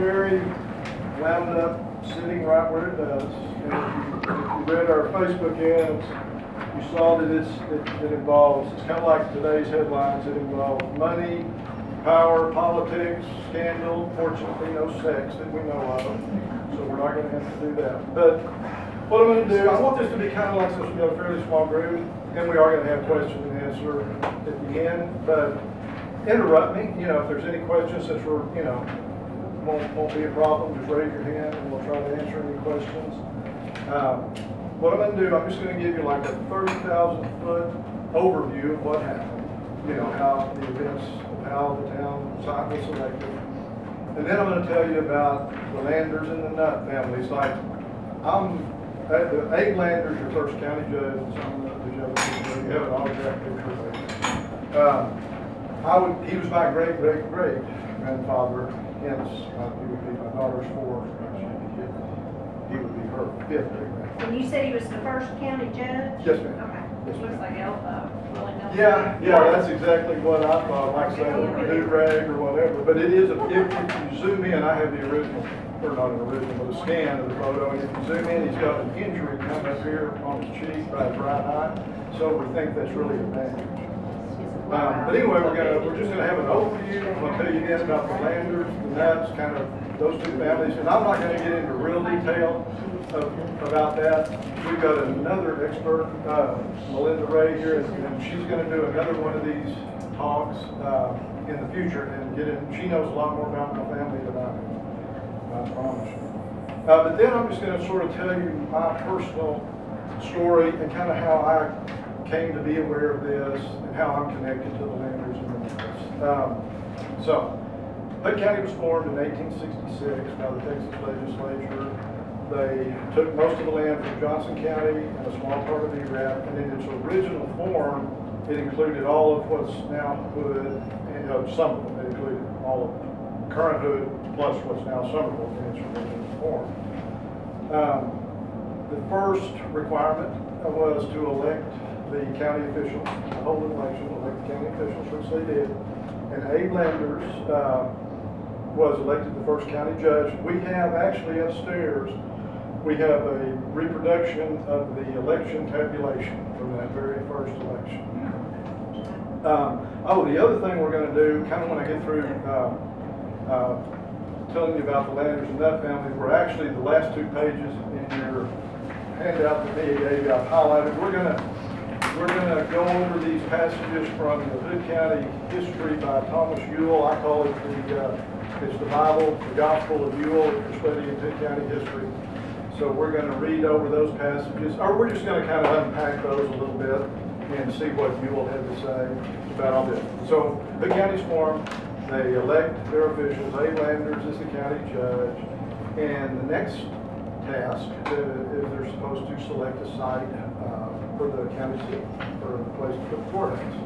Granbury wound up sitting right where it does. And if you, if you read our Facebook ads, you saw that it's, it, it involves, it's kind of like today's headlines, it involves money, power, politics, scandal, fortunately no sex that we know of. So we're not gonna have to do that. But what I'm gonna do, I want this to be kind of like, since we got a fairly small group, and we are gonna have question and answer at the end, but interrupt me, you know, if there's any questions, since we're, you know, won't, won't be a problem, just raise your hand and we'll try to answer any questions. Um, What I'm gonna do, I'm just gonna give you like a thirty thousand foot overview of what happened, you know, how the events, how the town site was selected. And then I'm gonna tell you about the Landers and the Nutt families, like, I'm, uh, the Abe Landers, your first county judge, and some of the people, you have an autograph picture. Um, I would, he was my great, great, great grandfather, hence, uh, he would be my daughter's fourth, he would be her fifth. And you said he was the first county judge? Yes, ma'am. Okay. Yes, Looks like uh, Willie Yeah, yeah, that's exactly what I thought, like saying do rag or whatever, but it is, a if, if you zoom in, I have the original, or not an original, but a scan of the photo, and if you zoom in, he's got an injury kind up here on his cheek, by his right eye, so we think that's really a bandage. Um, but anyway, we're gonna, we're just gonna have an overview, I'm gonna tell you again about the Landers, the Nutts, kind of those two families, and I'm not gonna get into real detail of, about that. We've got another expert, uh, Melinda Ray here, and she's gonna do another one of these talks, uh, in the future, and get in, she knows a lot more about my family than I do, I promise. Uh, but then I'm just gonna sort of tell you my personal story and kind of how I came to be aware of this and how I'm connected to the Landers and the. Um, so, Hood County was formed in 1866 by the Texas legislature. They took most of the land from Johnson County and a small part of Erath, and in its original form, it included all of what's now Hood, and uh, Somervell. It included all of current Hood plus what's now Somervell in its original form. Um, The first requirement was to elect the county officials, hold an election, elect the county officials, which they did. And Abe Landers uh, was elected the first county judge. We have actually upstairs, we have a reproduction of the election tabulation from that very first election. Um, Oh, the other thing we're gonna do, kind of when I get through uh, uh, telling you about the Landers and that family, were actually the last two pages in your handout that I've highlighted. We're gonna, we're gonna go over these passages from the Hood County history by Thomas Ewell. I call it the, uh, it's the Bible, the Gospel of Ewell, if you're Hood County history. So we're gonna read over those passages, or we're just gonna kind of unpack those a little bit and see what Ewell had to say about all this. So Hood County's formed, they elect their officials, Abe Landers is the county judge, and the next task uh, is they're supposed to select a site for the county seat, for a place to put the courthouse.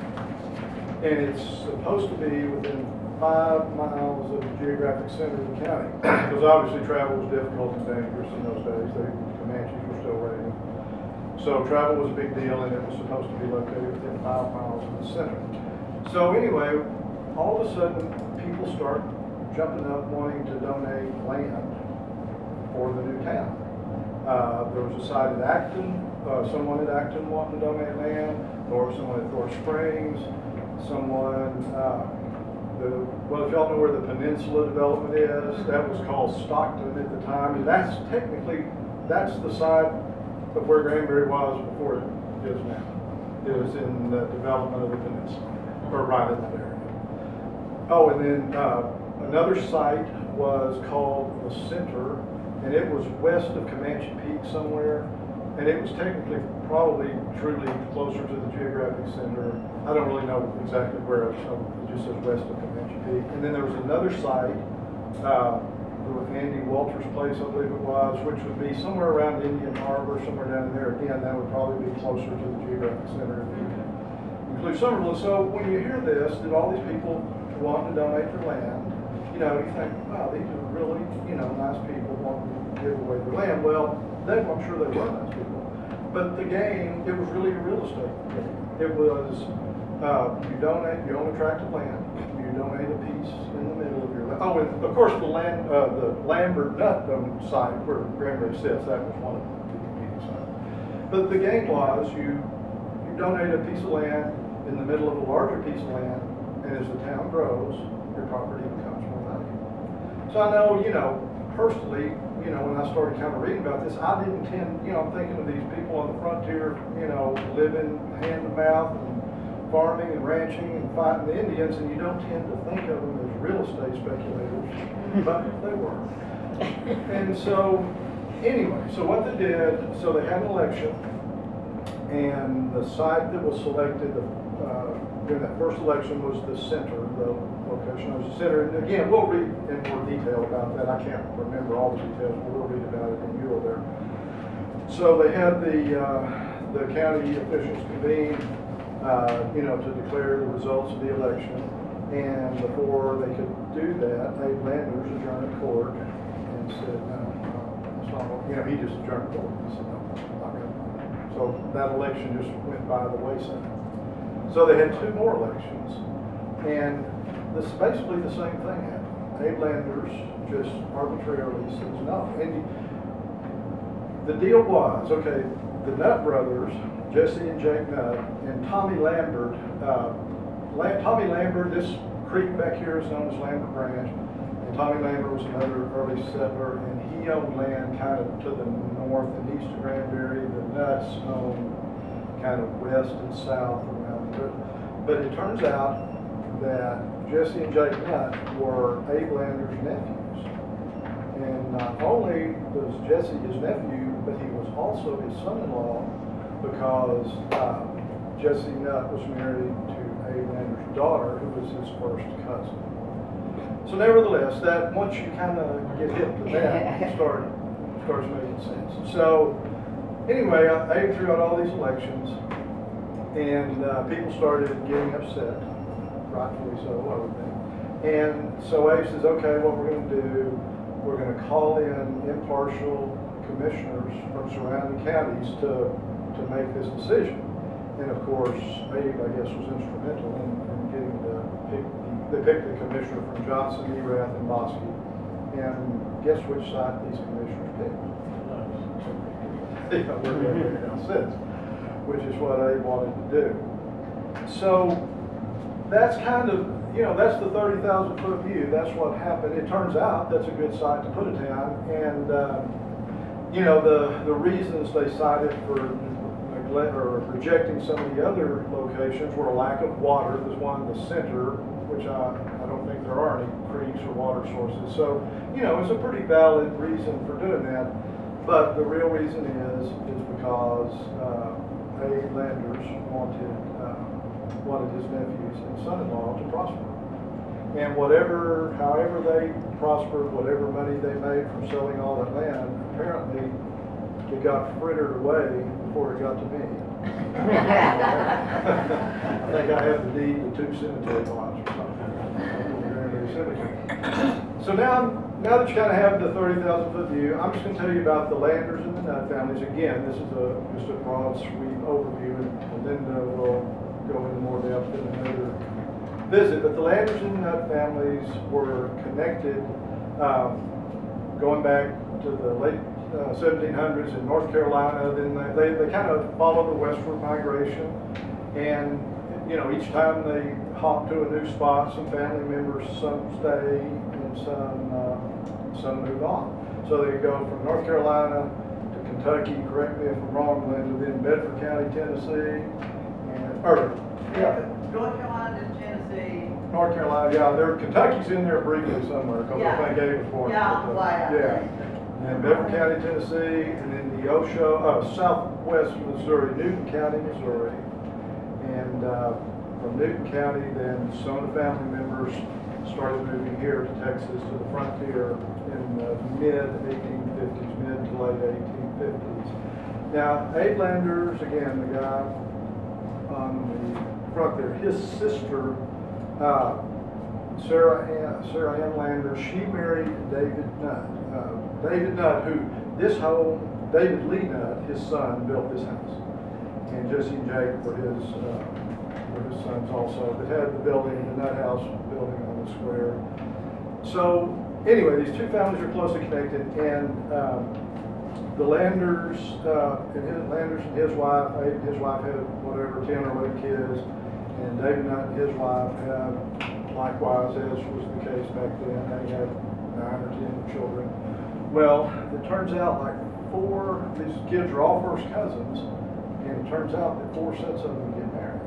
And it's supposed to be within five miles of the geographic center of the county. Because obviously travel was difficult and dangerous in those days. The Comanches were still raiding. So travel was a big deal and it was supposed to be located within five miles of the center. So anyway, all of a sudden, people start jumping up wanting to donate land for the new town. Uh, there was a site at Acton, uh, someone at Acton to donate land, or someone at Thorp Springs, someone, uh, the, well, if y'all know where the Peninsula Development is, that was called Stockton at the time, and that's technically, that's the site of where Granbury was before it is now. It was in the development of the peninsula, or right in that area. Oh, and then, uh, another site was called the Center, and it was west of Comanche Peak somewhere. And it was technically probably truly closer to the geographic center. I don't really know exactly where, so it just says west of Comanche Peak. And then there was another site, uh, with Andy Walters' place, I believe it was, which would be somewhere around Indian Harbor, somewhere down there. Again, that would probably be closer to the geographic center include Somervell. So when you hear this, that all these people want to donate their land, you know, you think, wow, these are really, you know, nice people wanting to give away their land. Well, they, I'm sure they were nice people. But the game, it was really real estate. It was, uh, you donate, you own a tract of land, you donate a piece in the middle of your land. oh, and of course, the land, uh, the Lambert Nutt site where Granbury sits, that was one of the competing sites. But the game was, you, you donate a piece of land in the middle of a larger piece of land, and as the town grows, your property becomes more valuable. So I know, you know, personally, you know, when I started kind of reading about this, I didn't tend, you know, I'm thinking of these people on the frontier, you know, living hand to mouth and farming and ranching and fighting the Indians, and you don't tend to think of them as real estate speculators, but they were. And so, anyway, so what they did, so they had an election, and the site that was selected, uh, during that first election was the center, the location. And again, we'll read in more detail about that. I can't remember all the details, but we'll read about it in Ewell there. So they had the, uh, the county officials convene, uh, you know, to declare the results of the election. And before they could do that, Abe Landers adjourned the court and said, no, you know, he just adjourned court. He said, no, not gonna. So that election just went by the wayside. So they had two more elections, and this, is basically the same thing happened. Abe Landers just arbitrarily says no. And the deal was, okay, the Nutt brothers, Jesse and Jake Nutt, and Tommy Lambert, uh, La- Tommy Lambert, this creek back here is known as Lambert Branch, and Tommy Lambert was another early settler, and he owned land kind of to the north and east of Granbury. The Nutts owned kind of west and south around the river. But it turns out that Jesse and Jake Nutt were Abe Landers' nephews. And not only was Jesse his nephew, but he was also his son-in-law because uh, Jesse Nutt was married to Abe Landers' daughter, who was his first cousin. So nevertheless, that, once you kind of get hip to that, it start, starts making sense. So, anyway, Abe threw out all these elections, and uh, people started getting upset, rightfully so, I would think. And so Abe says, okay, what we're gonna do, we're gonna call in impartial commissioners from surrounding counties to, to make this decision. And of course, Abe, I guess, was instrumental in, in getting the, pick, they picked the commissioner from Johnson, Erath, and Bosque. And guess which side these commissioners picked? Yeah, we're now since, which is what Abe wanted to do. So, that's kind of, you know, that's the thirty thousand foot view, that's what happened. It turns out that's a good site to put a town, and, um, you know, the, the reasons they cited for neglect, or rejecting some of the other locations were a lack of water, there's one in the center, which I, I don't think there are any creeks or water sources. So, you know, it's a pretty valid reason for doing that. But the real reason is, is because, uh, Abe Landers wanted, wanted his nephews and son-in-law to prosper. And whatever, however they prospered, whatever money they made from selling all that land, apparently it got frittered away before it got to me. I think I have the deed to two cemetery lots or something. So now, now that you kind of have the thirty thousand foot view, I'm just gonna tell you about the Landers and the Nutt families. Again, this is a, just a broad sweep overview, and then will go into more depth in another visit. But the Landers and families were connected, um, going back to the late uh, 1700s in North Carolina. Then they, they, they kind of followed the westward migration. And, you know, each time they hop to a new spot, some family members, some stay and some, uh, some move on. So they go from North Carolina to Kentucky, correct me if I'm wrong, Linda, then Bedford County, Tennessee, or, yeah, North Carolina to Tennessee. North Carolina, yeah, there, Kentucky's in there briefly somewhere, because I Yeah. think Gabe was born. Yeah, way out Yeah. And Bedford County, Tennessee, and then the Osho, uh, southwest Missouri, Newton County, Missouri. And, uh, from Newton County, then some of the family members started moving here to Texas, to the frontier in the mid eighteen fifties, mid to late eighteen fifties. Now, Abe Landers, again, the guy on the front there, his sister, uh, Sarah Ann, Sarah Ann Landers, she married David Nutt. Uh, David Nutt, who, this home, David Lee Nutt, his son, built this house. And Jesse and Jake were his, uh, were his sons also, that had the building, the Nutt House building on the square. so, anyway, these two families are closely connected, and, um, the Landers, uh, and his, Landers and his wife, his wife had whatever, ten or eleven kids, and David Knight and his wife have likewise, as was the case back then, they had nine or ten children. Well, it turns out like four, these kids are all first cousins, and it turns out that four sets of them get married.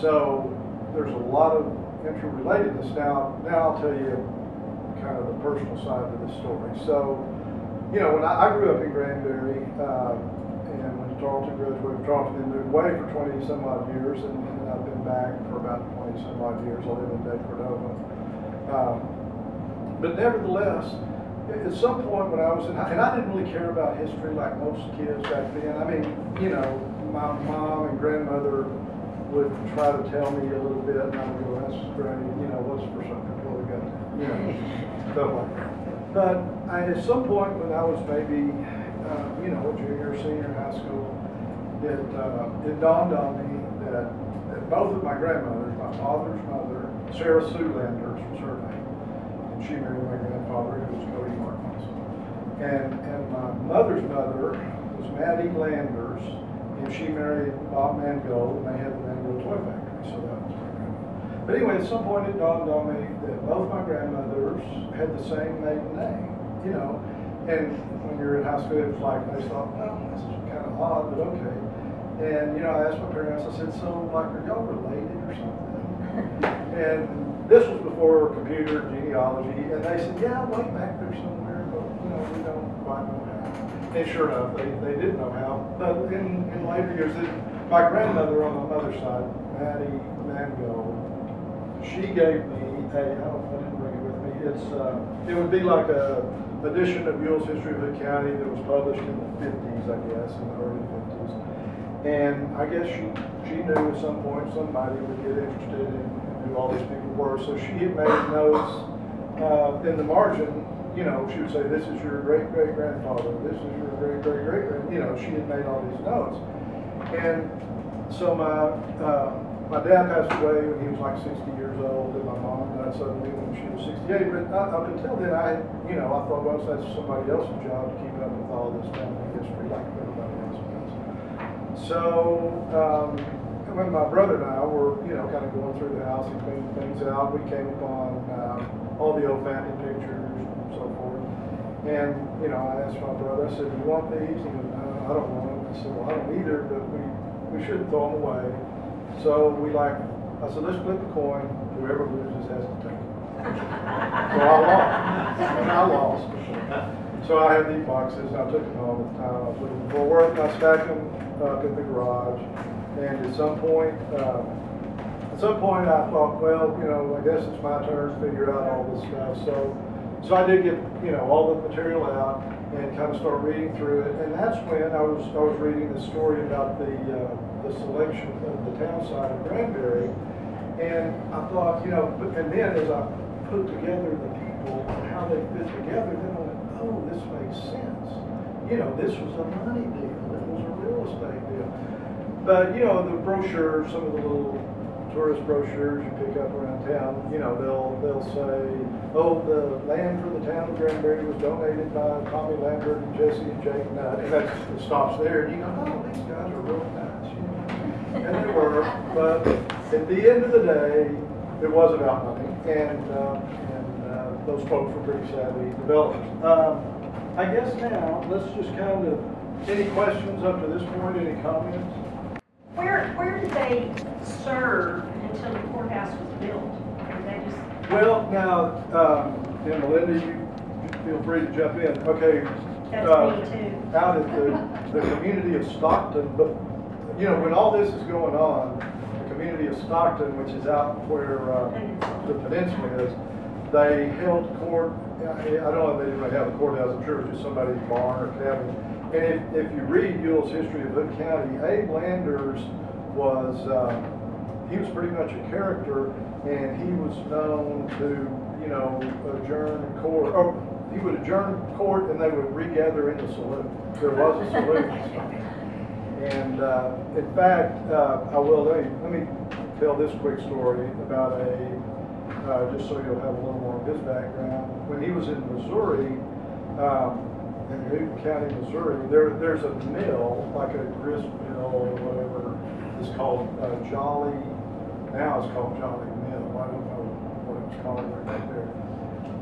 So there's a lot of interrelatedness. Now, now I'll tell you kind of the personal side of the story. So, you know, when I, I grew up in Granbury, uh, and to Tarleton, graduated Tarleton, then moved away for 20 some odd years, and, and I've been back for about 20 some odd years. I live in Dayton, Cordova. Um, but nevertheless, at some point when I was in, and I didn't really care about history like most kids back then. I mean, you know, my mom and grandmother would try to tell me a little bit, and I would go, that's great, you know, what's for something, what we got, you know, stuff like that. But at some point when I was maybe, uh, you know, junior, senior in high school, it, uh, it dawned on me that, that both of my grandmothers, my father's mother, Sarah Sue Landers was her name, and she married my grandfather, who was Cody Martins. And, and my mother's mother was Maddie Landers, and she married Bob Mangold, and they had the Mangold Toy Factory, so that was my grandmother. But anyway, at some point it dawned on me that both my grandmothers had the same maiden name, you know. And when you're in high school, it was like, I just thought, well, this is kind of odd, but okay. And, you know, I asked my parents, I said, so, like, are y'all related or something? And this was before computer genealogy, and they said, yeah, way back there somewhere, but, you know, we don't quite know how. And sure enough, they, they did know how, but in, in later years, it, my grandmother on my mother's side, Maddie Mangold, she gave me a, I don't, I didn't bring it with me, it's, uh, it would be like a edition of Ewell's History of Hood County that was published in the fifties, I guess, in the early fifties. And I guess she, she knew at some point somebody would get interested in who all these people were, so she had made notes, uh, in the margin, you know, she would say, this is your great great grandfather, this is your great great great grand, you know, she had made all these notes. And so my, uh, my dad passed away when he was like sixty years old, and my mom died suddenly when she was sixty-eight. But up up until then, I, you know, I thought, well, that's somebody else's job to keep up with all this family history, like everybody else does. So, um, when my brother and I were, you know, kind of going through the house and cleaning things out, we came upon um, all the old family pictures and so forth. And, you know, I asked my brother, I said, you want these? He goes, no, I don't want them. I said, well, I don't either, but we, we shouldn't throw them away. So we like, I said, let's flip a coin, whoever loses has to take it. So I lost, and I lost. So I had these boxes, I took them home at the time, I was looking for work, I stacked them up in the garage. And at some point, uh, at some point I thought, well, you know, I guess it's my turn to figure out all this stuff. So, so I did get, you know, all the material out and kind of start reading through it. And that's when I was, I was reading the story about the, uh, the selection of the town site of Granbury. And I thought, you know, but, and then as I put together the people and how they fit together, then I went, oh, this makes sense. You know, this was a money deal. It was a real estate deal. But, you know, the brochures, some of the little tourist brochures you pick up around town, you know, they'll, they'll say, oh, the land for the town of Granbury was donated by Tommy Lambert and Jesse and Jake Nutt. And that stops there, and you go, oh, these guys are real nice, you know. And they were, but at the end of the day, it was about money, and, uh, and, uh, those folks were pretty savvy developers. Um, I guess now, let's just kind of, any questions up to this point, any comments? Where, where did they serve until the courthouse was built? They just, Well, now, um, and Melinda, you feel free to jump in. Okay. That's uh, me too. Out at the, the community of Stockton, but, you know, when all this is going on, the community of Stockton, which is out where, uh, the peninsula is, they held court, I don't know if they didn't have a courthouse, I'm sure it just somebody's barn or cabin. And if, if you read Ewell's history of Hood County, Abe Landers was, uh, he was pretty much a character, and he was known to, you know, adjourn court, or he would adjourn court and they would regather in the saloon. There was a saloon. And, uh, in fact, uh, I will, let me, let me tell this quick story about a, uh, just so you'll have a little more of his background. When he was in Missouri, um, in Newton County, Missouri, there, there's a mill, like a grist mill or whatever, it's called uh, Jolly, now it's called Jolly Mill, I don't know what it's called right there.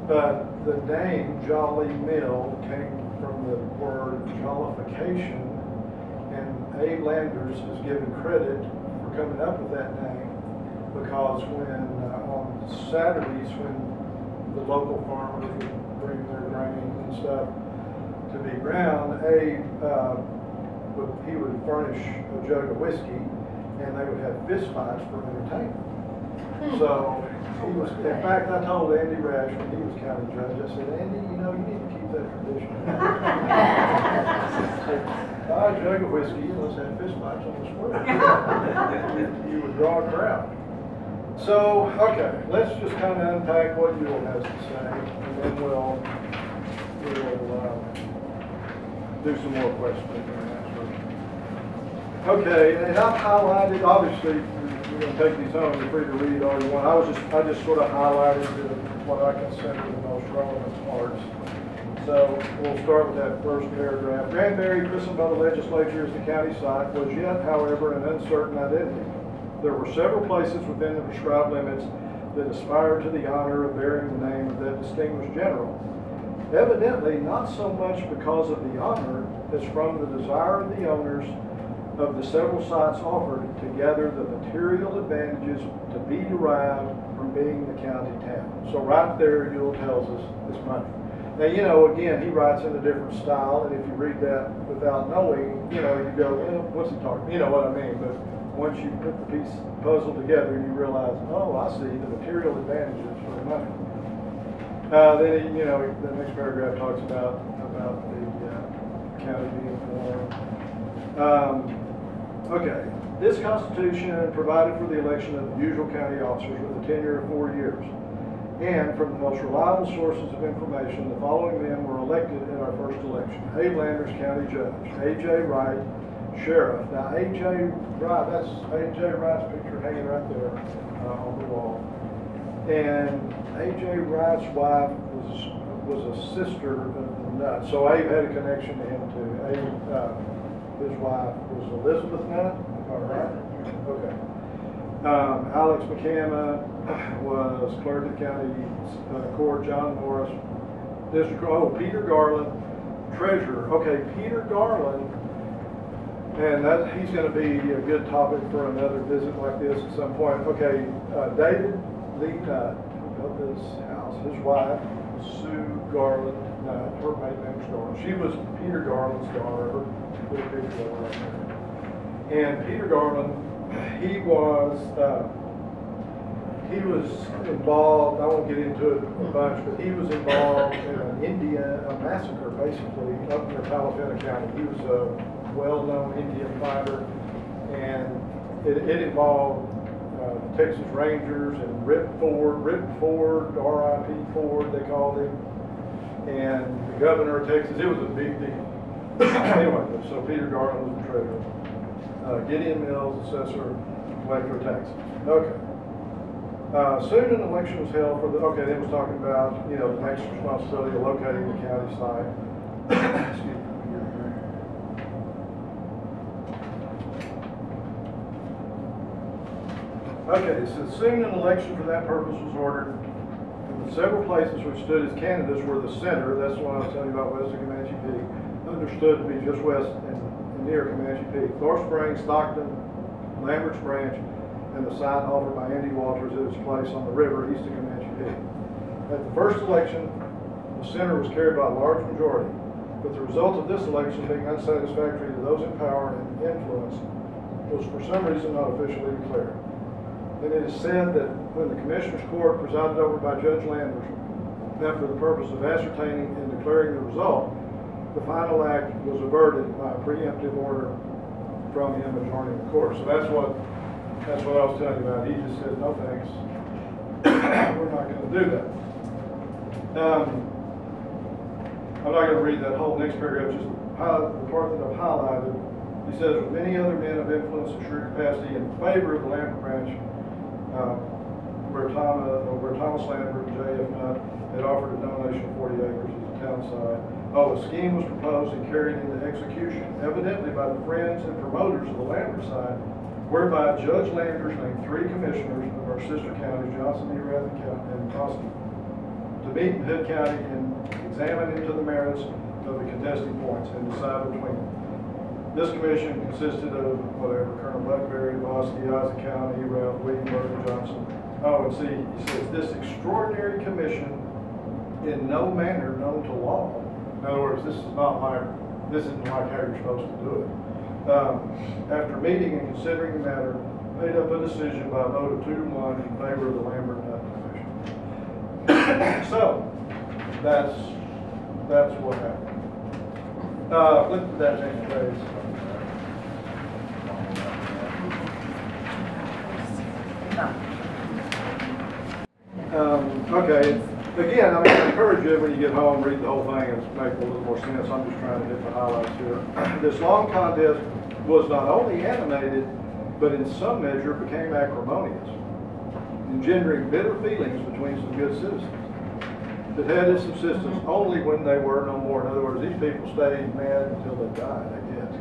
But the name Jolly Mill came from the word jollification, Abe Landers is given credit for coming up with that name, because when, uh, on Saturdays, when the local farmers would bring their grain and stuff to be ground, Abe, uh, would, he would furnish a jug of whiskey, and they would have fist fights for entertainment. So, he was, in fact, I told Andy Rash when he was county judge, I said, Andy, you know, you need to keep that tradition. Buy a jug of whiskey and let's have fist fights on the square. You would draw a crowd. So, okay, let's just kind of unpack what Ewell has to say, and then we'll, we'll, uh, do some more questions. Okay, and I've highlighted, obviously, you're gonna take these home, you're free to read all you want. I was just, I just sort of highlighted the- what I consider the most relevant parts. So we'll start with that first paragraph. Granbury, christened by the legislature as the county site, was yet, however, an uncertain identity. There were several places within the prescribed limits that aspired to the honor of bearing the name of that distinguished general. Evidently, not so much because of the honor as from the desire of the owners of the several sites offered to gather the material advantages to be derived from being the county town. So right there, Ewell tells us it's money. Now, you know, again, he writes in a different style, and if you read that without knowing, you know, you go, what's he talking, you know what I mean? But once you put the piece, the puzzle together, you realize, oh, I see, the material advantages for the money. Uh, then, he- you know, the next paragraph talks about, about the, uh, county being formed. Um, okay, this constitution provided for the election of the usual county officers with a tenure of four years. And from the most reliable sources of information, the following men were elected in our first election. Abe Landers, County Judge. A.J. Wright, Sheriff. Now, A.J. Wright, that's A.J. Wright's picture hanging right there uh, on the wall. And A.J. Wright's wife was, was a sister of the Nutt. So Abe had a connection to him too. Abe, uh, his wife was Elizabeth Nutt, all right? Okay. Um, Alex McCama was clerk of the county uh, court, John Morris, district, oh, Peter Garland, treasurer. Okay, Peter Garland, and that, he's gonna be a good topic for another visit like this at some point. Okay, uh, David Lee who built this house, his wife, Sue Garland, Nutt, her maiden name was Garland. She was Peter Garland's daughter, her picture right there. And Peter Garland, he was, uh, he was involved, I won't get into it a bunch, but he was involved in an Indian, a massacre basically up near Palo Pinto County. He was a well-known Indian fighter and it, it involved uh, Texas Rangers and Rip Ford, Rip Ford, R.I.P. Ford, they called him, and the governor of Texas. It was a big deal. anyway, so Peter Garland was the treasurer. Uh, Gideon Mills, assessor, collector taxes. Okay. Uh, soon an election was held for the, okay, they was talking about, you know, the next responsibility of locating the county site. Excuse me. Okay, so soon an election for that purpose was ordered. Several places which stood as candidates were the center, that's the one I was telling you about west of Comanche Peak, understood to be just west and near Comanche Peak. Thorp Springs, Stockton, Lambert's Branch, and the site offered by Andy Walters at its place on the river east of Comanche Peak. At the first election, the center was carried by a large majority, but the result of this election being unsatisfactory to those in power and influence was for some reason not officially declared. And it is said that when the Commissioners Court presided over by Judge Landers met for the purpose of ascertaining and declaring the result, the final act was averted by a preemptive order from him adjourning the court. So that's what, that's what I was telling you about. He just said, no thanks. We're not gonna do that. Um, I'm not gonna read that whole next paragraph, just the part that I've highlighted. He says, with many other men of influence and shrewd capacity in favor of the Lambert Branch uh, where Thomas, where Thomas Lambert and J.F. Nutt had offered a donation of forty acres as a town site. Oh, a scheme was proposed and carried into execution evidently by the friends and promoters of the Lambert side, whereby Judge Landers named three commissioners of our sister counties, Johnson, Erath, and Bosque, to meet in Hood County and examine into the merits of the contesting points and decide between them. This commission consisted of whatever, Colonel Blackberry, Bosque, Isaac County, Ralph, and Johnson. Oh, and see, he says, this extraordinary commission in no manner known to law. In other words, this is not like, this isn't like how you're supposed to do it. Um, after meeting and considering the matter, made up a decision by a vote of two to one in favor of the Lambert Nutt Commission. So, that's, that's what happened. Uh, flip that next page. Um, okay, again, I mean, I encourage you, when you get home, read the whole thing and make a little more sense. I'm just trying to hit the highlights here. This long contest was not only animated, but in some measure became acrimonious, engendering bitter feelings between some good citizens. It had its subsistence only when they were no more. In other words, these people stayed mad until they died, I guess.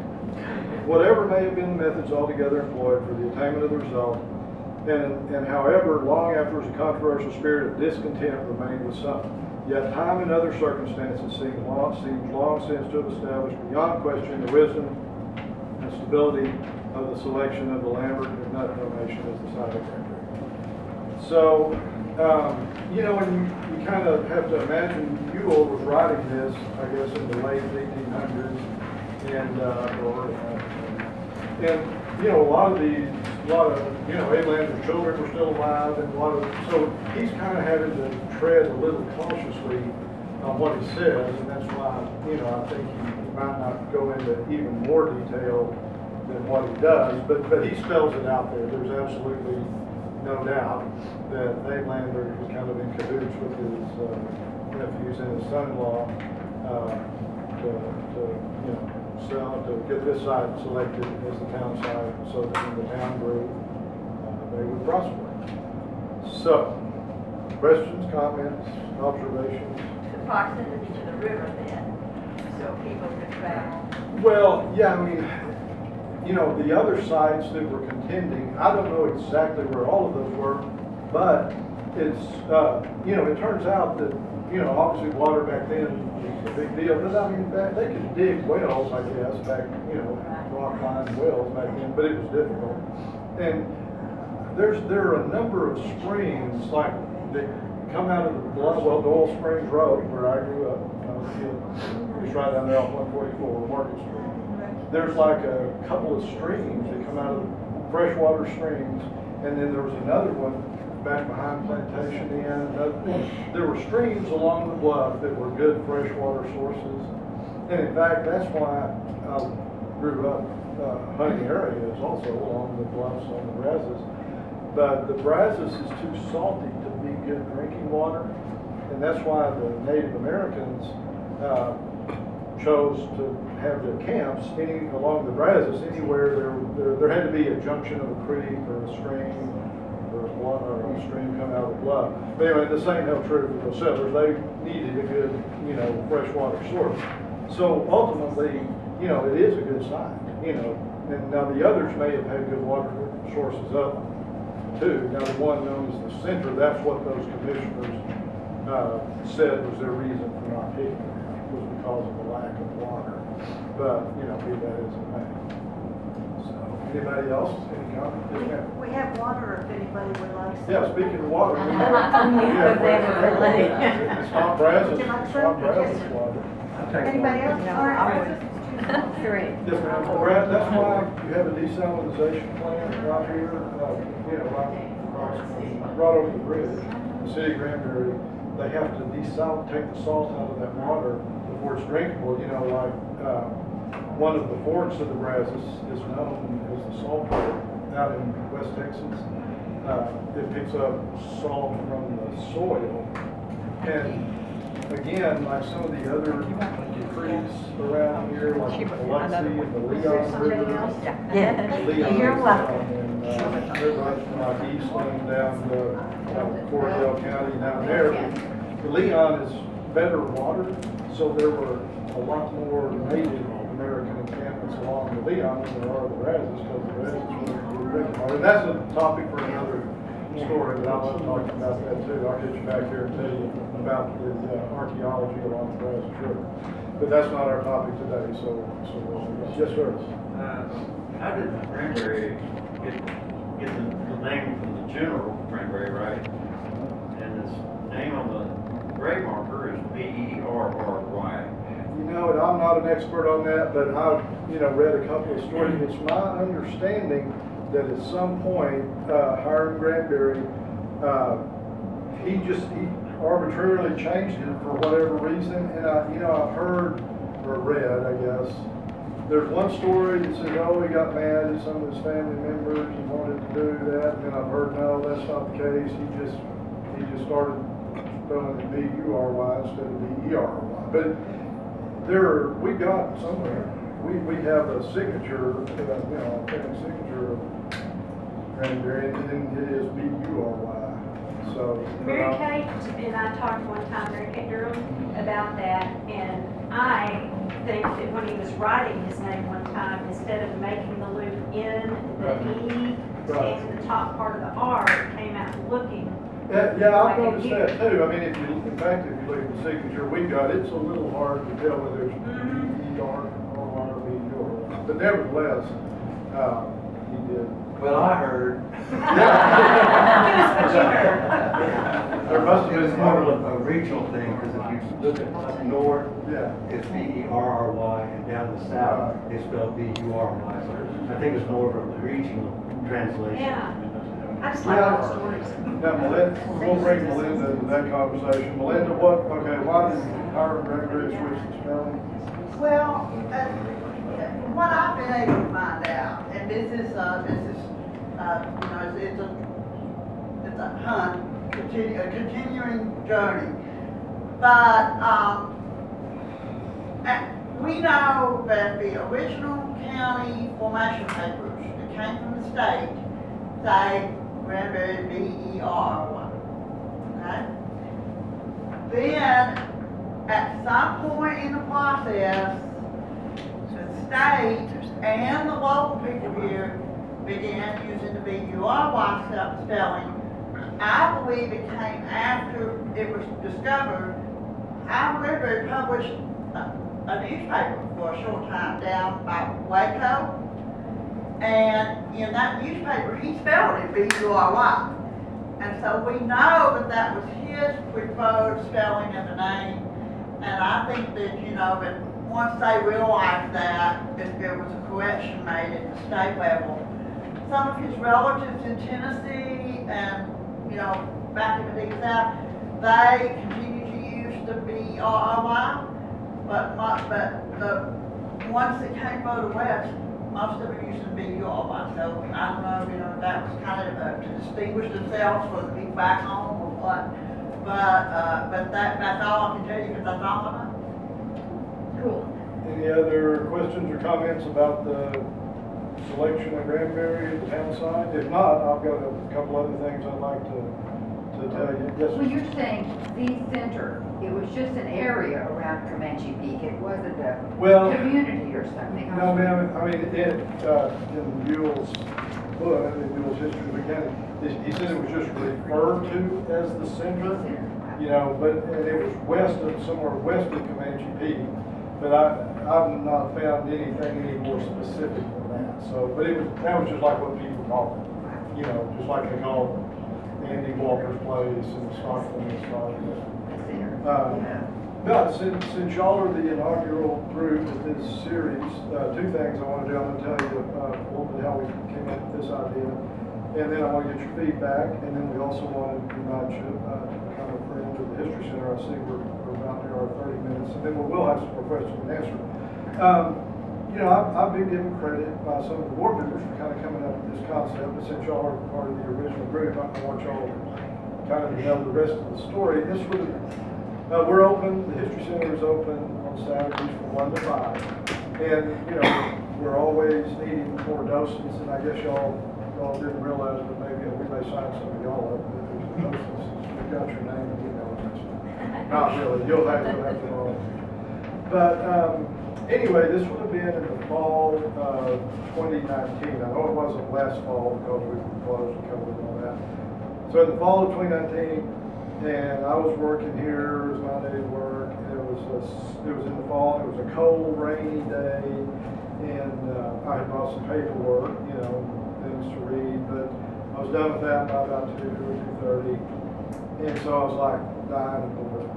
Whatever may have been the methods altogether employed for the attainment of the result, and, and however, long afterwards, a controversial spirit of discontent remained with some. Yet time and other circumstances seem long, seems long since to have established beyond question the wisdom and stability of the selection of the Lambert and Nutt donation as the site of record. So, um, you know, when you, you kind of have to imagine, Ewell was writing this, I guess, in the late eighteen hundreds, and, uh, or, uh, and, you know, a lot of these, a lot of, you know, Abe children were still alive, and a lot of, so he's kind of having to tread a little cautiously on what he says, and that's why, you know, I think he might not go into even more detail than what he does, but, but he spells it out there, there's absolutely no doubt that Abe Lander was kind of in cahoots with his uh, nephews and his son-in-law, uh, to, to, you to get this site selected as the town site, so that when the town grew, uh, they would prosper. So, questions, comments, observations? the proximity to the river then, so people could travel. Well, yeah, I mean, you know, the other sites that were contending, I don't know exactly where all of those were, but it's, uh, you know, it turns out that, you know, obviously water back then a big deal, but I mean, back, they could dig wells, I guess, back, you know, rock lined wells back then, but it was difficult. And there's, there are a number of springs, like, that come out of the, bluff- well, Doyle Springs Road, where I grew up, I was a kid. It's right down there off one forty-four, Market Street there's like a couple of streams that come out of freshwater streams, and then there was another one back behind Plantation Inn. There were streams along the bluff that were good freshwater sources. And in fact, that's why I grew up uh, hunting areas also along the bluffs on the Brazos. But the Brazos is too salty to be good drinking water, and that's why the Native Americans uh, chose to have their camps any, along the Brazos, anywhere there, there, there had to be a junction of a creek or a stream or a stream coming out of the bluff. But anyway, the same held true for the settlers. They needed a good, you know, freshwater source. So ultimately, you know, it is a good site, you know, and now the others may have had good water sources up too. Now the one known as the center, that's what those commissioners, uh, said was their reason for not picking it, was because of the lack of water. But, you know, be that as it may. So, anybody else, any comment? Yes. We have water if anybody would like some. Yeah, speaking of water. we- Yeah, Yeah, It's not Brazos, Would you like it's some? not Brazos water. Anybody else? No, All right. I would. Three. Yes, ma'am. Brad, that's why you have a desalinization plant right here, uh, you know, right, right, right over the bridge. The city of Granbury, they have to desal, take the salt out of that water before it's drinkable, you know, like, uh, one of the forks of the Brazos is known as the Salt Fork out in West Texas. Uh, it picks up salt from the soil. And again, like some of the other creeks around here, like the Paluxy and the Leon River. Yeah. Leon, You're welcome. and, uh, it runs from like Eastland down to, uh, Coryell County down there. The Leon is better water, so there were a lot more Native along the Leon than there are the because the original. And that's a topic for another story, but I'll talk about that too. I'll get you back here and tell you about the uh, archaeology along the Brazos River. But that's not our topic today, so, so, yes, sir. Uh, How did Granbury get, get the, the name from the general Granberry, right? And this name on the grave marker is B E R R Y. You know, and I'm not an expert on that, but I've, you know, read a couple of stories. It's my understanding that at some point, uh, Hiram Granberry, uh, he just, he arbitrarily changed it for whatever reason, and I, you know, I've heard, or read, I guess, there's one story that says, oh, he got mad at some of his family members and wanted to do that, and then I've heard, no, that's not the case, he just, he just started spelling it B-U-R-Y instead of B-E-R-Y. But there, we got somewhere, we, we have a signature, you know, a signature of and then it is B-U-R-Y, so. Mary Kate and I talked one time, Mary Kate Durham, about that, and I think that when he was writing his name one time, instead of making the loop in the E Right. and the top part of the R, it came out looking. Yeah, yeah, I've noticed that too. I mean, if you, in fact, if you look at the signature we got, it's a little hard to tell whether it's Mhm. B E R or Y or B. But nevertheless, uh, he did. Well, I heard, Give us what you heard. There must have it was been more more. of a regional thing, because if you look at up north, Yeah, it's B E R R Y, and down the south, it's spelled B U R Y. So I think it's more of a regional translation. Yeah, I just like all the stories. now Melinda, we'll bring Melinda into that conversation. Melinda, what, okay, why did Hiram Gregory switch the spelling? Well, uh, what I've been able to find out, and this is, uh, this is, uh, you know, it's, it's a, it's a hunt, continu, a continuing journey. But, um, we know that the original county formation papers that came from the state say Granbury B E R Y. Okay? Then, at some point in the process, the state and the local people here began using the B-U-R-Y spell- spelling. I believe it came after it was discovered. I remember published a, a newspaper for a short time down by Waco. And in that newspaper, he spelled it B-U-R-Y. And so we know that that was his preferred spelling of the name. And I think that, you know, that once they realized that, that there was a correction made at the state level. Some of his relatives in Tennessee and, you know, back in the deep south, they continue to use the B-R-R-Y. But but the ones that came further west, most of them used to be U-R-Y. So I don't know, you know, that was kind of uh, to distinguish themselves for the people back home or what. But, uh, but that, that's all I can tell you, because that's all I know. Cool. Any other questions or comments about the selection of Granbury at the town site? If not, I've got a couple other things I'd like to, to tell you. Yes, Well, you're saying the center, it was just an area around Comanche Peak, it wasn't a Well, community or something? No, ma'am, I mean, it, uh, in Ewell's book, in Ewell's history of he said it was just referred to as the center, you know, but, and it was west of, somewhere west of Comanche Peak. But I, I've not found anything any more specific than that, so, but it was, that was just like what people call it. You know, just like they call Andy Walker's place and Stockton and stuff. The center. Uh, Yeah. No, since, since y'all are the inaugural group of this series, uh, two things I want to do. I'm going to tell you, uh, a little bit how we came up with this idea. And then I want to get your feedback, and then we also want to invite you, uh, to come up for into the History Center. I see we're, we're about near our thirty minutes, and then we will have some questions and answers. Um, you know, I've, I've been given credit by some of the board members for kind of coming up with this concept, since y'all are part of the original group, I want y'all kind of to know the rest of the story. This would, uh, we're open, the History Center is open on Saturdays from one to five. And, you know, we're always needing more docents, and I guess y'all y'all didn't realize, but maybe we may sign some of y'all up. if there's hostess. We got your name and email address. Not really, you'll have, you'll have know. But, um, anyway, this would have been in the fall of twenty nineteen. I know it wasn't last fall because we closed and COVID and all that. So in the fall of twenty nineteen, and I was working here, it was my day to work, it was, a it was in the fall, it was a cold, rainy day, and, uh, I had brought some paperwork, you know, things to read, but I was done with that by about two or two thirty. And so I was like dying of boredom.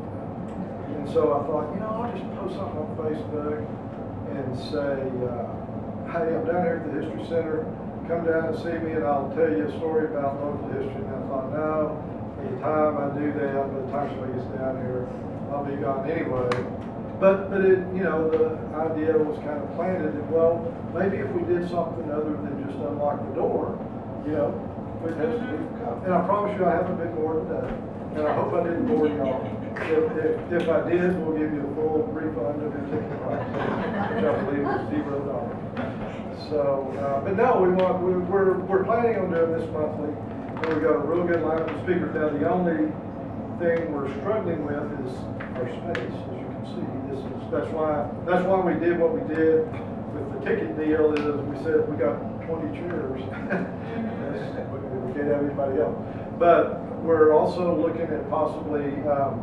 And so I thought, you know, I'll just post something on Facebook and say, uh, hey, I'm down here at the History Center, come down and see me and I'll tell you a story about local history. And I thought, no, by the time I do that, by the time somebody gets down here, I'll be gone anyway. But, but it, you know, the idea was kind of planted that, well, maybe if we did something other than just unlock the door, you know, we'd have some come. And I promise you, I haven't been bored today, and I hope I didn't bore y'all. If, if, if I did, we'll give you a full refund of your ticket price, which I believe is zero dollars. So, uh, but no, we want, we- we're, we're planning on doing this monthly, and we've got a real good lineup of speakers. Now, the only thing we're struggling with is our space, as you can see. This is, that's why, that's why we did what we did with the ticket deal, is we said we got twenty chairs. We can't have anybody else. But we're also looking at possibly, um,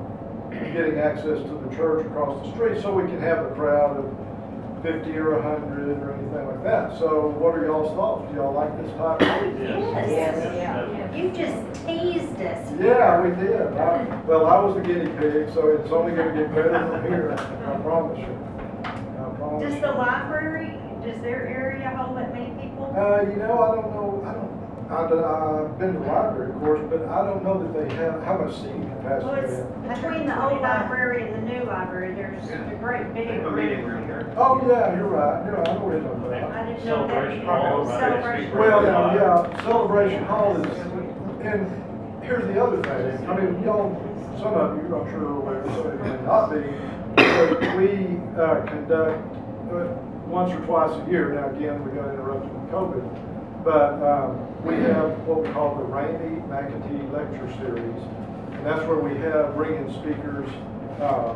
getting access to the church across the street so we can have a crowd of fifty or hundred or anything like that. So what are y'all's thoughts? Do y'all like this type? of Yes. yes. Yeah. You just teased us. Yeah, we did. I- Well, I was the guinea pig, so it's only gonna get better from here, I promise you. I promise Does you. the library, does their area hold that many people? Uh, you know, I don't know, I don't, I, don't- I've been to the library, of course, but I don't know that they have, how much seating capacity Well, they it's have. between the old library and the new library, there's a great big A meeting room room. here. Oh, yeah, you're right, you're right, I know what you're talking about. I didn't know that. Celebration Hall, right? Celebration. Well, now, yeah, Celebration Hall is, and here's the other thing, I mean, y'all, some of you, I'm sure, are aware, some of you may not be, but we, uh, conduct, uh, once or twice a year, now again, we got interrupted with COVID, but, um, we have what we call the Randy McAtee Lecture Series, and that's where we have, bring in speakers, uh,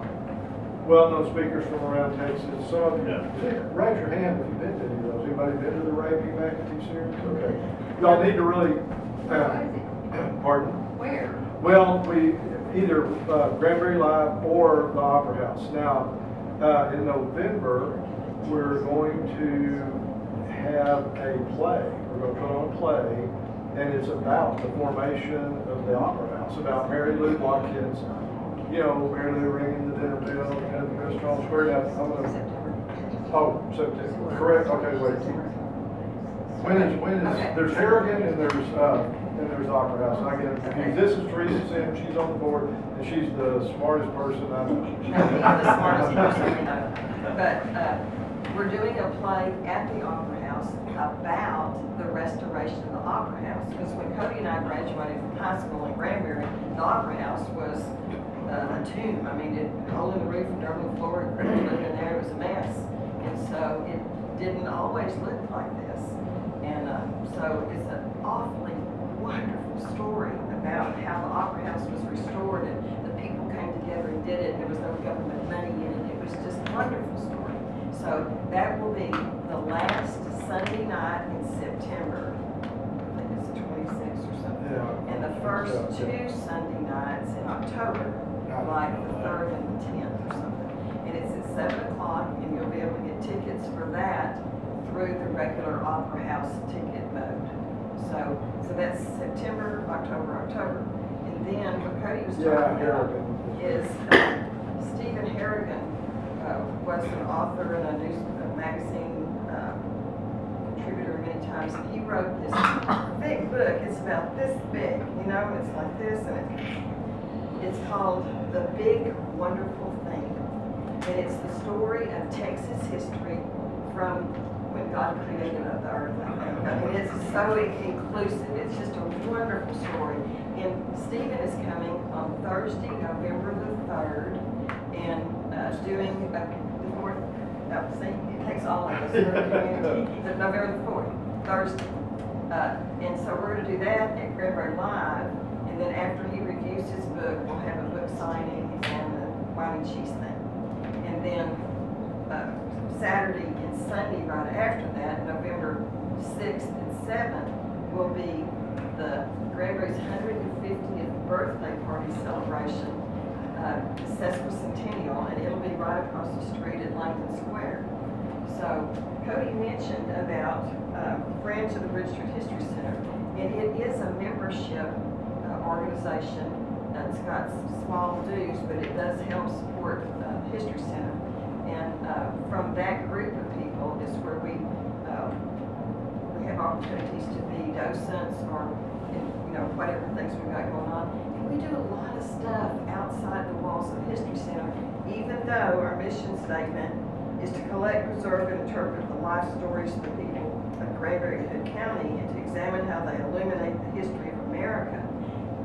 well-known speakers from around Texas, some of you, raise your hand if you've been to any of those, anybody been to the Randy McAtee series? Okay, y'all need to really, uh, pardon? Where? Well, we, either uh, Granbury Live or the Opera House. Now, uh, in November, we're going to have a play. We're going to put on a play, and it's about the formation of the Opera House, about Mary Lou Watkins. You know, Mary Lou ringing the dinner bell at the restaurant square. I'm gonna, oh, September, correct, okay, wait. When is, when is, there's Harrigan and there's, uh, and there's Opera House, I get it confused. This is Teresa Sim, she's on the board, and she's the smartest person I know. No, not the smartest person I know. But, uh, we're doing a play at the Opera House about restoration of the Opera House. Because when Cody and I graduated from high school in Granbury, the Opera House was uh, a tomb. I mean, it, hole in the roof, dirt on the floor, lived in there, it was a mess. And so it didn't always look like this. And, uh, so it's an awfully wonderful story about how the Opera House was restored and the people came together and did it. And there was no government money in it. It was just a wonderful story. So that will be the last Sunday night in September. I think it's the twenty-sixth or something. Yeah. And the first Yeah. two Sunday nights in October, like the third and the tenth or something. And it's at seven o'clock and you'll be able to get tickets for that through the regular Opera House ticket mode. So, so that's September, October, October. And then what Cody was talking about is uh, Stephen Harrigan uh, was an author and a news a magazine contributor many times, and he wrote this big book. It's about this big, you know, it's like this, and it, it's called The Big Wonderful Thing. And it's the story of Texas history from when God created the earth. I. Mean, it's so inclusive. It's just a wonderful story. And Stephen is coming on Thursday, November the 3rd, and uh, doing a, the fourth, uh, see, it takes all of us, for the community, the November the 4th, Thursday. Uh, and so we're gonna do that at Granbury Live, and then after he reviews his book, we'll have a book signing and the wine and cheese thing. And then, uh, Saturday and Sunday right after that, November sixth and seventh, will be the Granbury's hundred and fiftieth birthday party celebration, uh, sesquicentennial, and it'll be right across the street at Langdon Square. So Cody mentioned about uh, Friends of the Bridge Street History Center, and it is a membership uh, organization. It's got small dues, but it does help support uh, the History Center. And uh, from that group of people is where we, uh, we have opportunities to be docents or, you know, whatever things we've got going on. We do a lot of stuff outside the walls of the History Center, even though our mission statement is to collect, preserve, and interpret the life stories of the people of Granbury and Hood County and to examine how they illuminate the history of America.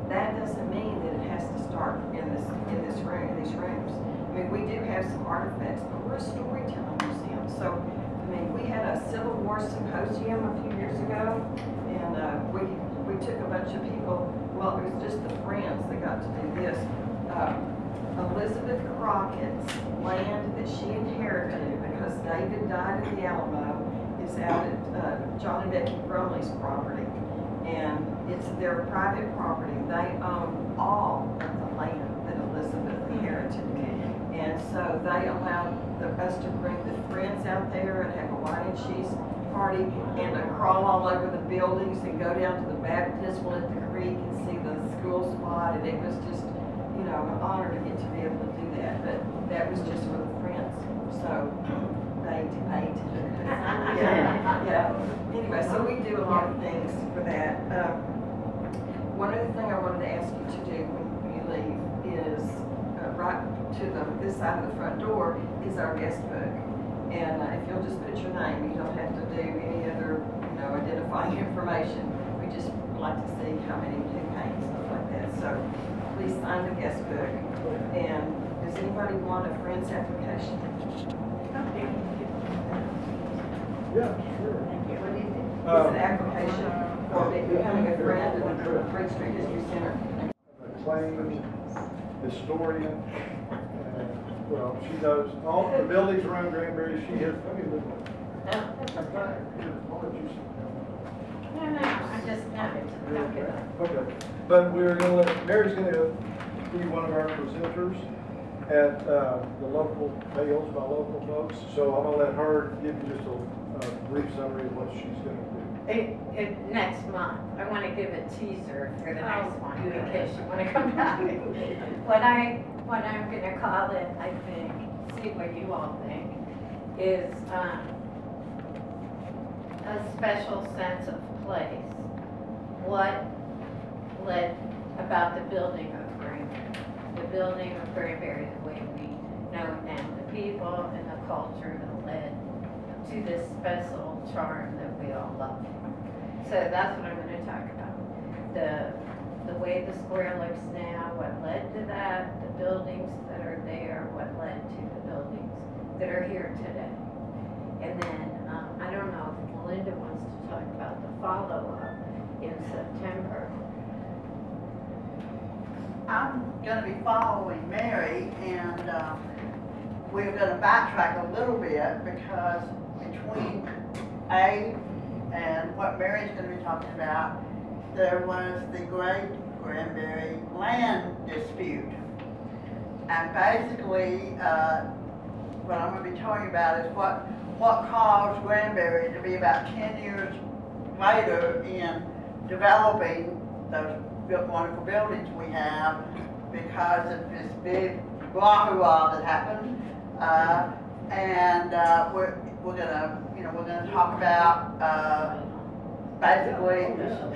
That doesn't mean that it has to start in this, in this room, in these rooms. I mean, we do have some artifacts, but we're a storytelling museum. So, I mean, we had a Civil War symposium a few years ago, and, uh, we, we took a bunch of people, well, it was just the friends that got to do this. Uh, Elizabeth Crockett's land that she inherited because David died at the Alamo is out at uh, John and Becky Brumley's property. And it's their private property. They own all of the land that Elizabeth inherited. And so they allowed the, us to bring the friends out there and have a wine and cheese party and to crawl all over the buildings and go down to the baptismal at the creek and see the school spot. And it was just, you know, an honor to get to be able to do that. But that was just for the friends. So, bait, bait. Yeah, yeah. Anyway, so we do a lot of things for that. Um, One other thing I wanted to ask you to do when you leave is, uh, right to the, this side of the front door is our guest book. And uh, if you'll just put your name, you don't have to do any other, you know, identifying information. We just like to see how many who came, stuff like that. So please sign the guest book. And does anybody want a friend's application? Yeah, sure. What is it? It's Um, an application for becoming a friend of the Bridge Street History Center. acclaimed historian. Well, she knows all the buildings around Granbury, she has, let me look. No, no, I just noticed. Okay. Okay, but we're gonna let, Mary's gonna be one of our presenters at, uh, the local meals by local folks. So I'm gonna let her give you just a, a brief summary of what she's gonna do. It, it, next month, I want to give a teaser for the next one good. in case you want to come back. What I, what I'm gonna call it, I think, see what you all think, is, um, a special sense of place. What led about the building of Granbury, the building of Granbury, the way we know it now, the people and the culture led to this special charm that we all love. So that's what I'm gonna talk about. The, the way the square looks now, what led to that, the buildings that are there, what led to the buildings that are here today. And then, um, I don't know if Melinda wants to talk about the follow-up in September. I'm gonna be following Mary and, um, we're gonna backtrack a little bit because between A and what Mary's gonna be talking about, there was the Great Granbury land dispute. And basically, uh, what I'm gonna be talking about is what, what caused Granbury to be about ten years later in developing those wonderful buildings we have because of this big blah that happened. Uh, and, uh, we're, we're gonna, you know, we're gonna talk about, uh, basically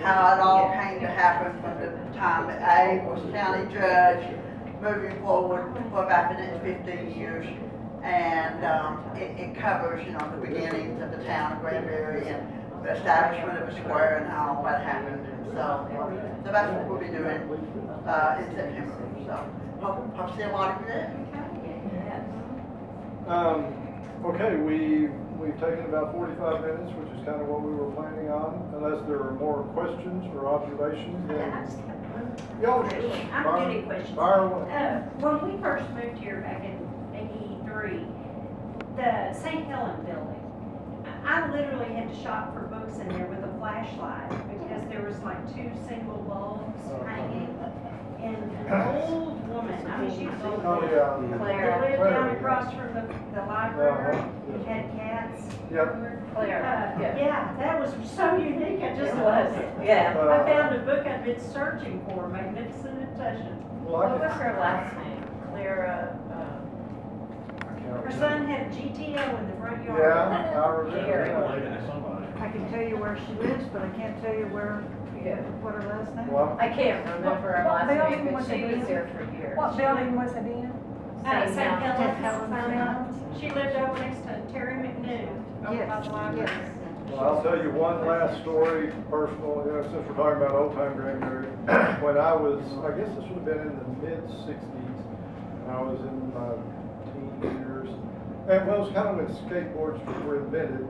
how it all came to happen from the time that A was county judge, moving forward for about the next fifteen years. And, um, it, it covers, you know, the beginnings of the town of Granbury and the establishment of a square and all that happened. And so, so that's what we'll be doing, uh, in September. So, hope, hope to see a lot of you there. Um, okay, we we've taken about forty-five minutes, which is kind of what we were planning on, unless there are more questions or observations, I then. just have one Y'all question. I'm fire- at questions. Fire away. Uh, when we first moved here back in eighty-three, the St. Helen building, I I literally had to shop for books in there with a flashlight because there was like two single bulbs hanging. And an old woman, I mean, she was old. Oh, yeah. Clara. They lived down across from the, the library, Uh-huh. had cats. Yep. Clara, Uh, yeah. yeah, that was so unique, I just It loved was, it. yeah. Uh, I found a book I'd been searching for, Magnificent Obsession. Well, I What was can- her last name? Clara, uh, I can't Her son had a GTO in the front yard. Yeah, I remember. I can tell you where she lives, but I can't tell you where, yeah. what her last name is. Well, I can't remember her What last name, building but was she it was in? there for years. What building was it in? Uh, St. St. Helens. Helens. St. Helens. She lived over next to Terry McNew, over by Yes, the library. yes. Well, I'll tell you one last story, personal, you know, since we're talking about old time Granbury. When I was, I guess this would have been in the mid sixties, I was in my teen years. And well, it was kind of when skateboards were invented,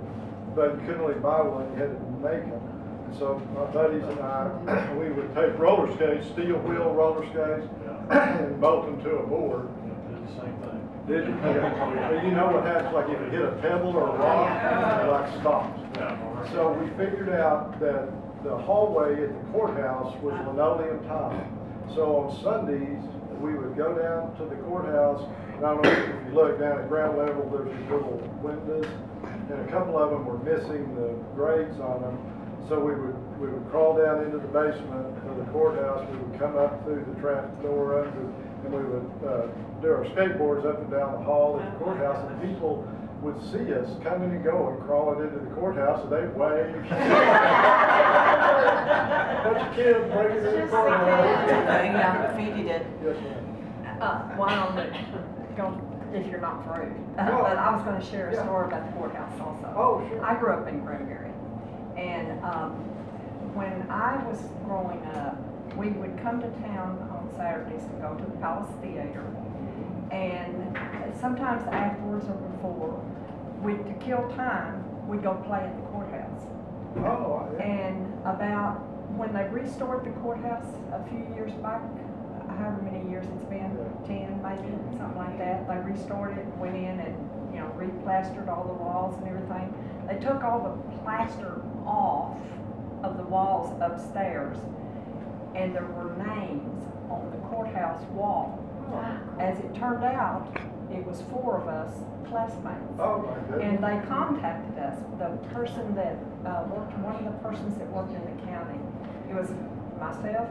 but you couldn't really buy one, you had to make them. And so my buddies and I, we would take roller skates, steel wheel roller skates, and bolt them to a board. Did the same thing. Did you? But you know what happens, like if it hit a pebble or a rock, it like stops. So we figured out that the hallway at the courthouse was linoleum tile. So on Sundays, we would go down to the courthouse, and I don't know if you look down at ground level, there's these little windows, and a couple of them were missing the grades on them. So we would, we would crawl down into the basement of the courthouse, we would come up through the trap door under, and we would, uh, do our skateboards up and down the hall at the courthouse, and people would see us coming and going, crawling into the courthouse, and they'd wave. Bunch of kids breaking in the courthouse. Yeah, Graffitied it. Yes, ma'am. Uh, one on the, go, if you're not through. Uh, No. But I was gonna share a Yeah. story about the courthouse also. Oh, sure. I grew up in Granbury. And, um, when I was growing up, we would come to town on Saturdays and go to the Palace Theater. And sometimes afterwards or before, we, to kill time, we'd go play at the courthouse. Oh, yeah. And about, when they restored the courthouse a few years back, however many years it's been, ten maybe, something like that, they restored it, went in and, you know, replastered all the walls and everything. They took all the plaster off of the walls upstairs, and there were names on the courthouse wall. As it turned out, it was four of us classmates. Oh, my And they contacted us, the person that, uh, worked, one of the persons that worked in the county. It was myself,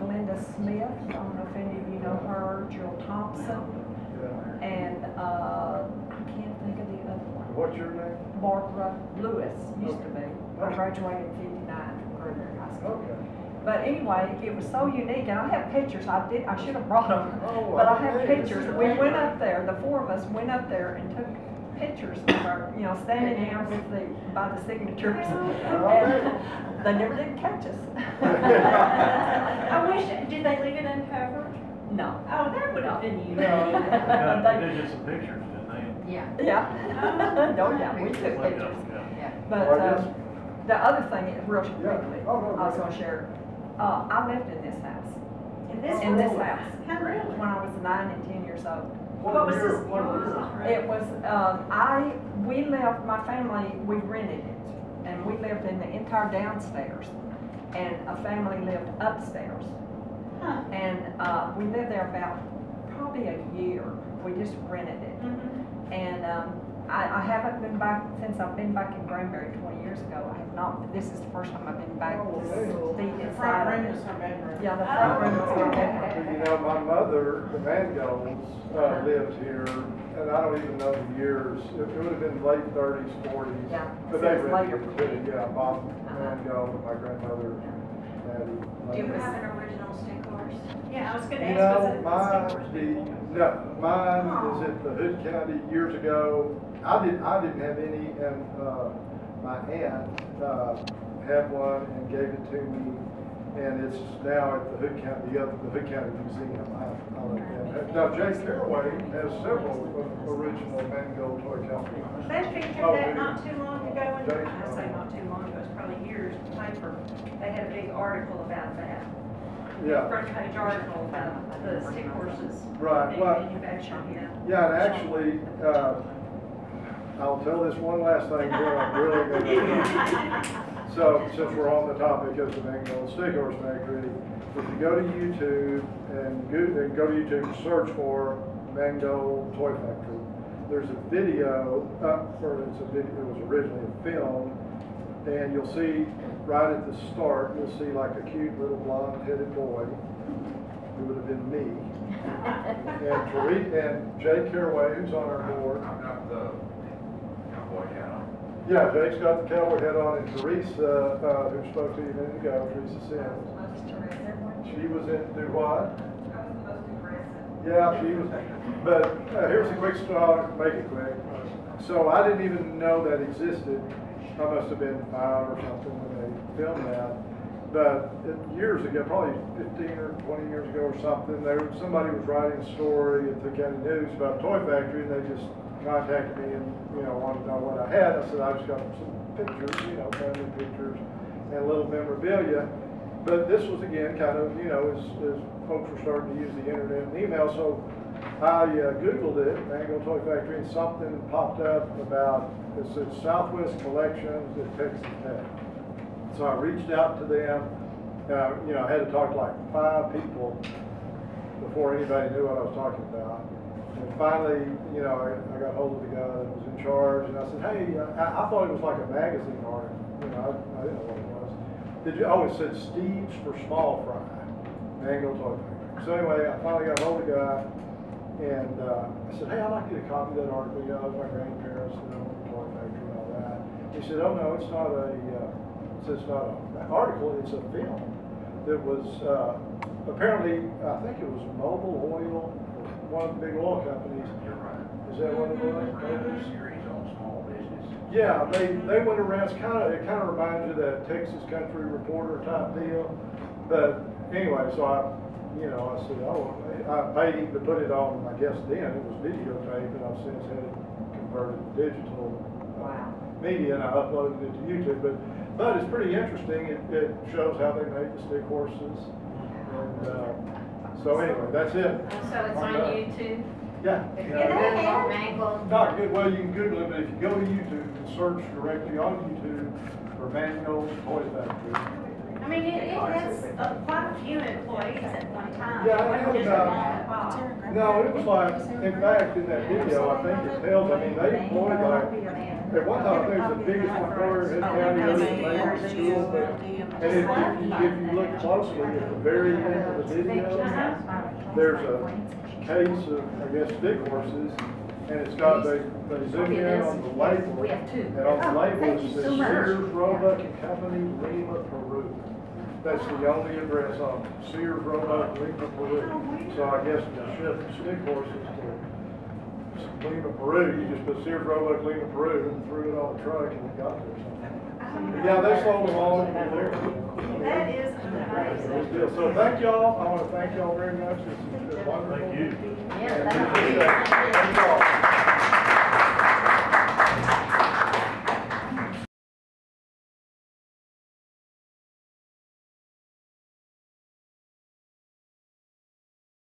Glenda Smith, I don't know if any of you know her, Jill Thompson, Yeah. and, uh, I can't think of the other one. What's your name? Barbara Lewis, used to be. I graduated in fifty-nine from Granbury High School. Okay. But anyway, it was so unique, and I have pictures, I did, I should have brought them. Oh, But I I have pictures, we went up there, the four of us went up there and took pictures of our, you know, standing there with the, by the signatures. And they never did catch us. I wish, did they leave it uncovered? No. Oh, that would have been unique. Yeah, They- they did get some pictures, didn't they? Yeah. Yeah. Oh, oh yeah, we took uh, pictures. yeah. But, Well, I uh, guess- the other thing, real quickly, Oh, no, I was gonna share, uh, I lived in this house, In this in this house, How really? when I was nine and ten years old. What was year- this? What what was? It was, um, I, we left, my family, we rented it, and we lived in the entire downstairs, and a family lived upstairs. Huh. And, uh, we lived there about probably a year, we just rented it. Mhm. And, um, I, I haven't been back, since I've been back in Granbury twenty years ago, I have not, this is the first time I've been back Oh, to okay. see The inside front room it. is her bedroom. Yeah, the front room is our bedroom. You know, my mother, the Mangolds, uh, lived here, and I don't even know the years. It it would have been late thirties, forties. Yeah, But so they it's rented later it for too, me. yeah, Bob Uh-huh. Mangold and my grandmother, Patty. Do you have an original stick horse? Yeah, I was gonna ask, was know, it mine, the State the, Force? no, mine is at the Hood County years ago. I didn't, I didn't have any, and, uh, my aunt, uh, had one and gave it to me. And it's now at the Hood County, the other, the Hood County Museum. I, I like that. Now, Jay Caraway has several original Mangold toy companies. They featured Oh, that not too long ago, in. I say not too long ago, it's probably years, paper. They had a big article about that. Yeah. Front page article about the stick horses. Right, well- yeah. Yeah, and actually, uh, I'll tell this one last thing here, I'm really gonna. So, since we're on the topic of the Mangold Stick Horse Factory, if you go to YouTube and go, and go to YouTube and search for Mangold Toy Factory, there's a video, uh, or it's a video, it was originally a film, and you'll see, right at the start, you'll see like a cute little blonde-headed boy, who would have been me, and Tariq, and Jay Caraway, who's on our board. I've got the cowboy hat on. Yeah, Jake's got the cowboy hat on, and Teresa, uh, who spoke to you a minute ago, Teresa Sims, she was in, do what? Yeah, she was, but uh, here's a quick story, make it quick. So I didn't even know that existed. I must have been five or something when they filmed that. But it- years ago, probably fifteen or twenty years ago or something, there, was- somebody was writing a story at the county news about toy factory, and they just contacted me and, you know, wanted to know what I had. I said, I've just got some pictures, you know, family pictures and a little memorabilia. But this was again kind of, you know, as, as folks were starting to use the internet and email, so I uh, Googled it, Mangold Toy Factory, and something popped up about, it said Southwest Collections at Texas Tech. So I reached out to them, uh, you know, I had to talk to like five people before anybody knew what I was talking about. And finally, you know, I, I got hold of the guy that was in charge, and I said, hey, I, I thought it was like a magazine article, you know, I, I didn't know what it was. Did you, oh, it said Steve's for small fry, Mangold Toy Factory. So anyway, I finally got hold of the guy, and, uh, I said, hey, I'd like you to copy that article, you know, my grandparents, you know, toy factory and all that. He said, oh, no, it's not a, uh, he it's not an article, it's a film. That was, uh, apparently, I think it was Mobil Oil, one of the big oil companies. You're right. Is that what it was? Ran a series on small business. Yeah, they, they went around, it's kind of, it kind of reminds you of that Texas Country Reporter type deal. But anyway, so I, you know, I said, oh, I paid him to put it on, I guess then, it was videotape, and I've since had it converted to digital uh, media, and I uploaded it to YouTube. But, but it's pretty interesting, it, it shows how they made the stick horses. And, uh, so anyway, that's it. And So it's on YouTube? Yeah. You yeah. Google Mangold, Not good, well, you can Google it, but if you go to YouTube and search directly on YouTube for Manuel's Toy Factory. I mean, it, it has uh, quite a few employees at one time. Yeah, I wasn't know just about- a mom and pop. No, it was like, in fact, in that video, I think it tells, I mean, they employed like, at one time, they was the biggest employer in county, other than maybe school, but, and if, you, if you look closely at the very end of the video, there's a case of, I guess, stick horses, and it's got, they, they zoom in on the label. We have two. And on the Oh, label, it says. Sears Roebuck and Company, Lima, Peru. That's the only address on it, Sears Roebuck, Lima, Peru. So I guess to ship stick horses Lima, Peru, you just put Sears Roebuck, Lima, Peru, and threw it on the truck and it got there. But Yeah, they sold them all over there. That is amazing. Deal. So thank y'all, I want to thank y'all very much, this has been wonderful. Thank you. Yeah, thank you. Thank y'all.